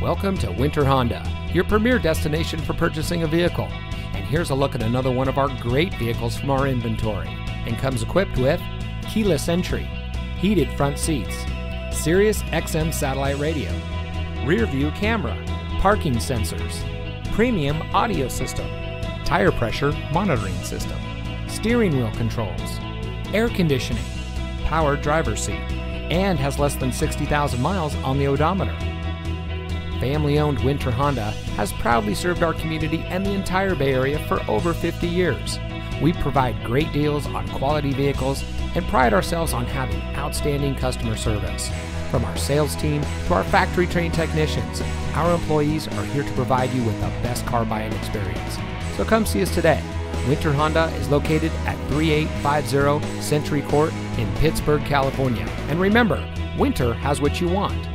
Welcome to Winter Honda, your premier destination for purchasing a vehicle. And here's a look at another one of our great vehicles from our inventory. And comes equipped with keyless entry, heated front seats, Sirius XM satellite radio, rear view camera, parking sensors, premium audio system, tire pressure monitoring system, steering wheel controls, air conditioning, power driver seat, and has less than 60,000 miles on the odometer. Family owned Winter Honda has proudly served our community and the entire Bay Area for over 50 years. We provide great deals on quality vehicles and pride ourselves on having outstanding customer service. From our sales team to our factory trained technicians, our employees are here to provide you with the best car buying experience. So come see us today. Winter Honda is located at 3850 Century Court in Pittsburg, California. And remember, winter has what you want.